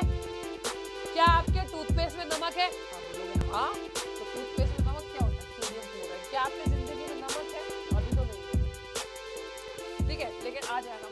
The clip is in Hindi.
है क्या आपके टूथपेस्ट में नमक है? हाँ तो टूथपेस्ट में नमक क्या होता है? सोडियम क्लोराइड क्या आपकी ज़िंदगी में नमक है? अभी तो नहीं। ठीक है, लेकिन आ जाएगा